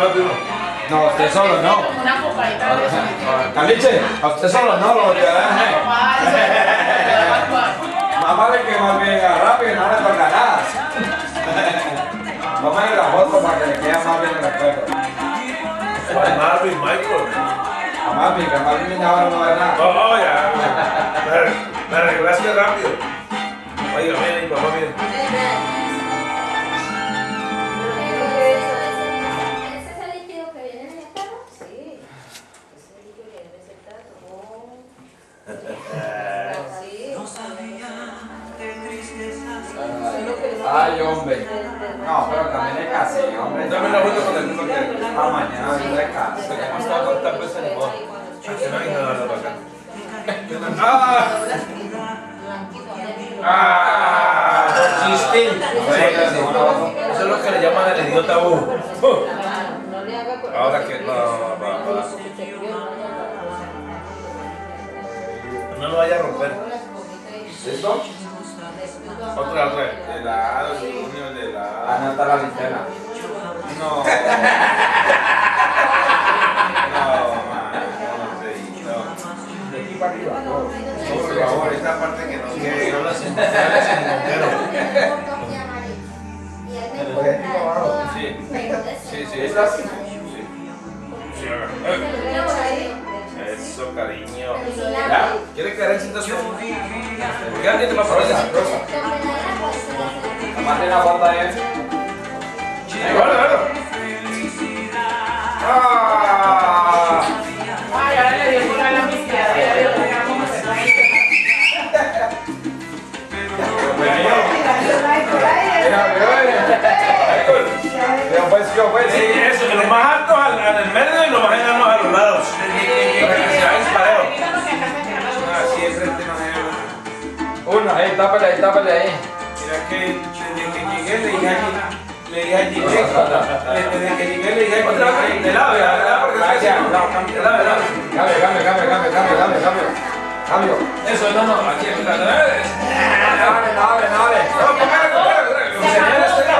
No, usted solo no. Una copadita de eso. Caliche, a usted solo no, lo de Más vale que más bien rápido y no le toca nada. Vamos a ir a la foto para que le quede más bien el recuerdo. Ay, Marvin, Michael. A Marvin, que Marvin ahora no ve nada. Oh, ya. Me, me arreglaste rápido. Oiga, miren, papá, miren. Ah. Se veces en voz. La vaca. ¡Ah! ¡Ah! Eso es lo que le llaman el idiota U. No le haga por Ahora que no, va, va. No lo vaya a romper. ¿Listo? Otra, otra. De de Ah, no está la linterna. No. No, parte que no quiere. No las. Sí. Sí, sí. Sí, Eso, cariño. ¿Ya? ¿Quieres quedar en situación? ¿Qué alguien te va a poner esa cosa? Mande la foto ahí. Ahí va, claro. ¡Ah! Uno, ahí, tápale ahí, tápale ahí. Mira que desde que llegué le dije a le dije a desde que llegué le dije a Otra vez, de lado, de lado, porque que no, cambio. de lado, de lado. Cambio, cambio, cambio, cambio, cambio, cambio, cambio. Cambio. Eso, no, no, aquí, la Dale, dale, dale, dale. No, primero, primero, primero.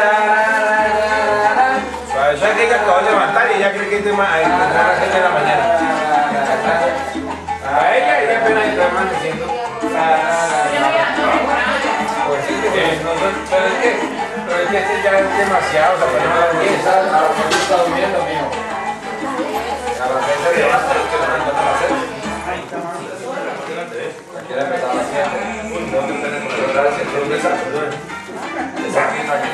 que ella acabó de levantar y ella cree que es de las de la mañana. A ella y apenas está amaneciendo. Pues sí, pero es que, pero es que este ya es demasiado, o sea, ponemos a las 10, ¿sabes? A las 10 está durmiendo, mijo. A las 10 se levanta, que le levanta a las 6. Quiere empezar a las 7. Uy, no te puedes poner gracias, tú ves a Esa aquí, esa aquí.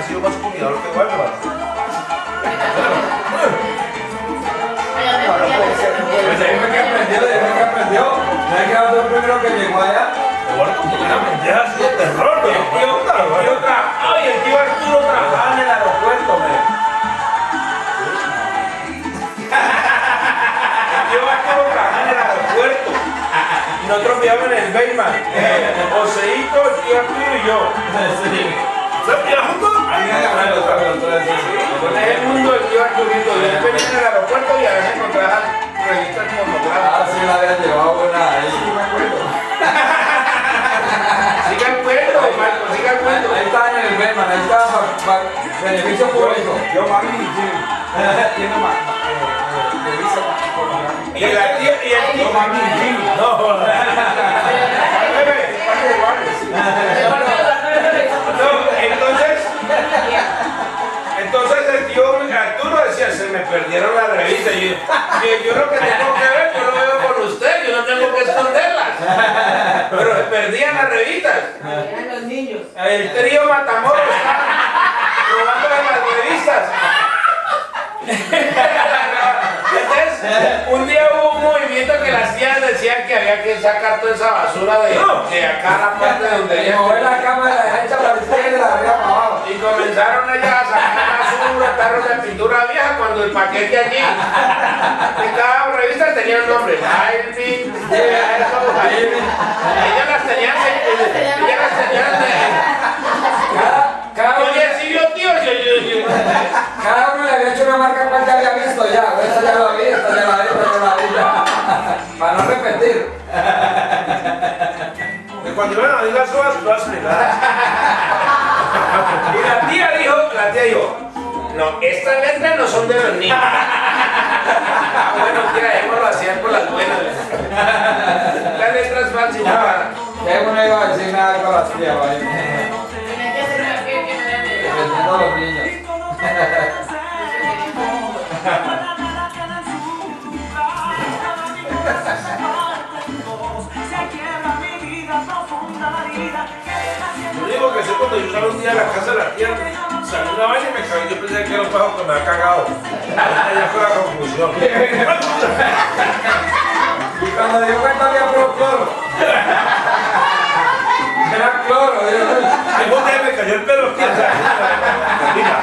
Ha sido más comidor que Walmart. Pues ahí fue que aprendió, ahí fue que aprendió. ¿No es que era el primero que llegó allá? Igual como una mendiga así de terror, ¿no? El tío, el tío tra- Ay, el tío Arturo trabajaba en el aeropuerto, me. El tío Arturo trabajaba en el aeropuerto. Y nosotros vivíamos en el Bayman. Eh, Joseito, el tío Arturo y yo. Viajamos todos. Es el mundo del tío Arturito. Venía en el aeropuerto y a veces encontraba revistas pornográficas. Ah, sí, la había llevado una ahí. Sí, me acuerdo. Siga el cuento, Marco, siga el cuento. Ahí está en el Berman, ahí está para beneficio público. Yo, mami. Tiene más. Revisa Y la tía, y el tío, Yo, mami, no, yo, yo lo que tengo que ver, yo lo veo con usted, yo no tengo que esconderlas. Pero perdían las revistas. Eran los niños. El trío Matamoros está robando las revistas. Entonces, un día hubo un movimiento que las tías decían que había que sacar toda esa basura de, de acá a la parte donde Y ella mover la cámara de derecha para la izquierda y la arriba para abajo. y comenzaron ellas a sacar tarros de pintura vieja cuando el paquete allí en cada revista tenía un nombre. Irving. Ellas las tenían, ellas las tenían Cada, cada, Yo uno, le decía, tío, yo, yo, yo. cada uno le había hecho una marca cual ya había visto ya. Esta ya la vi, esta ya la vi, esta ya la vi ya. Para no repetir. Que cuando iban a las uvas, a Y la tía dijo, la tía dijo, no, estas letras no son de los niños. Ah, bueno, tía, dejémoslo así por las buenas. Las letras van sin nada. Ya uno iba a decir nada con las tías, ¿vale? Tenía que hacer una que que no era de Defendiendo a los niños. Lo único que sé cuando yo salí un día a la casa de la tía, salí una vaina y me cagué. Yo pensé que era un pajo que me había cagado. Ahorita ya fue la conclusión. Y cuando dio cuenta había puro cloro. Era cloro, día me cayó el pelo. Mira,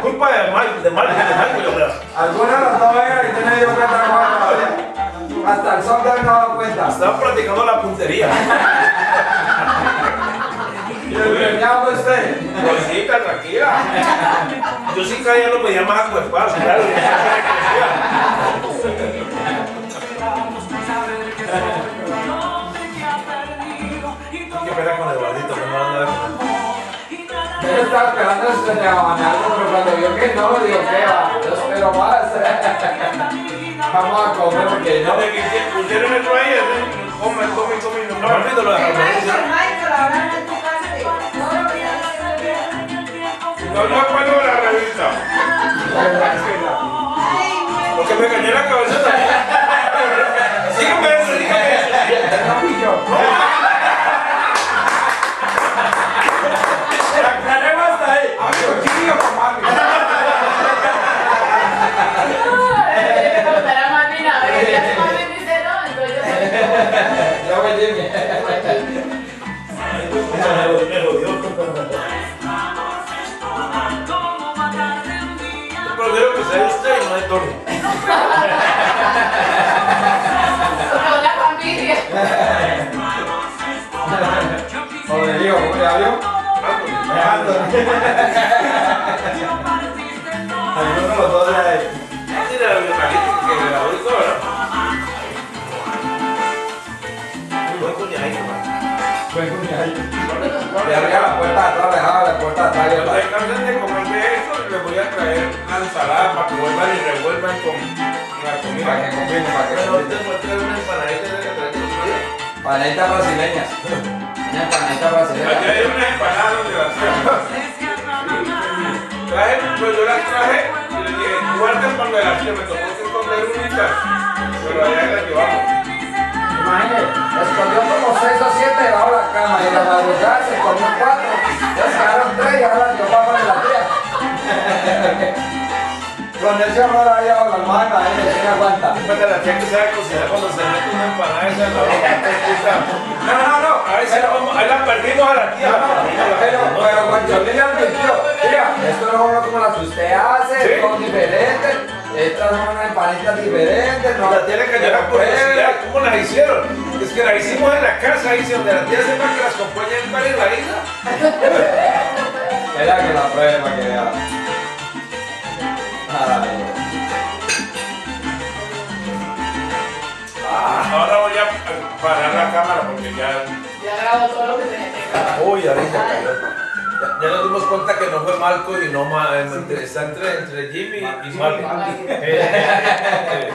culpa de Mike, de Mike, de Mike, yo creo. Algunos de los dos y tenía dio cuenta. Hasta el sol no me daba cuenta. Estaba practicando la puntería. Y el premiado fue usted. Rosita, tranquila. Yo sí caía no me llamas acuerpados, claro. ya se me crecía. Qué pena con Eduardito, que no anda Yo estaba esperando que se le abanara, pero cuando vio que no, digo, ¿qué va? Yo espero más. Vamos a comer porque no. No, que el ahí, así, come, come, come, y no me No me acuerdo de la revista. Porque me cañé la cabeza también. No de Tony. Somos la familia. Joder, digo, ¿cómo le abrió? Algunos de los dos de ahí. Así de la biblioteca que grabó y todo, ¿verdad? Buen cuñadito, man. Fue un ahí. Le abría la puerta atrás, dejaba la puerta atrás. y Cuando atrás. descansen de comer de eso, les voy a traer una ensalada que la comida. Para que combine, para que Pero traer una empanadita de que traje el otro día. Panaditas brasileñas. Una empanadita Aquí brasileña. hay donde las Traje, pues yo las traje y les dije, guarden cuando las hacía, me tocó que esconder unitas, pero allá las llevamos. Con ese amor ahí bajo la mano, ahí le tiene aguanta. Fíjate la tía que sabe cocinar cuando se mete una empanada en la boca. No, no, no. Ahí, se la, vamos- ahí la perdimos a la tía. No, no, pero, pero cuando le advirtió, mira, esto no es como las que usted hace, son diferentes, estas son unas empanitas diferentes, no. La tía le cayó la curiosidad, ¿cómo las hicieron? Es que las hicimos en la casa, ahí donde la tía sepa que las compró allá en París, la isla. Era que la pruebe para que vea. Parar la cámara porque ya. Ya grabó todo lo que tenía que grabar. Uy, ahorita cayó. Ya, ya nos dimos cuenta que no fue Marco y no Ma- entre- está entre, entre Jimmy y Marco. Eh,